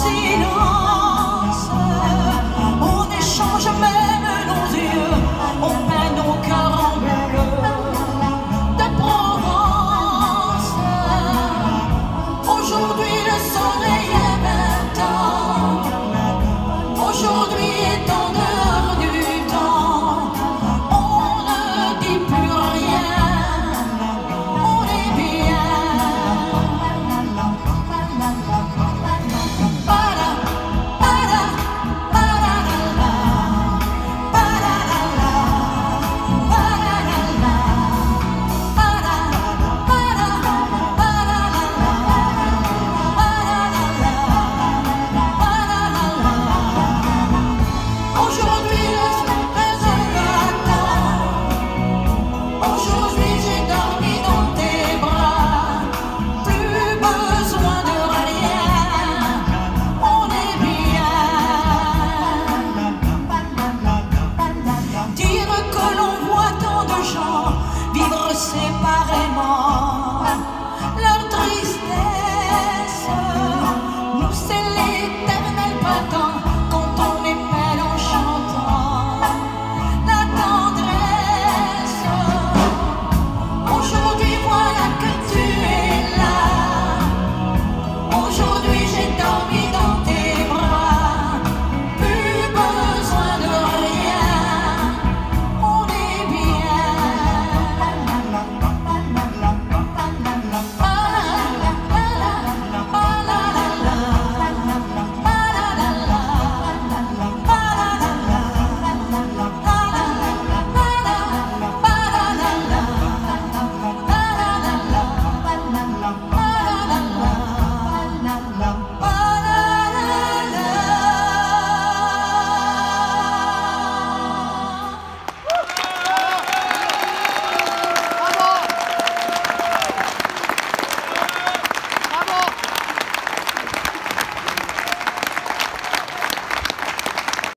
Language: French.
see no séparément.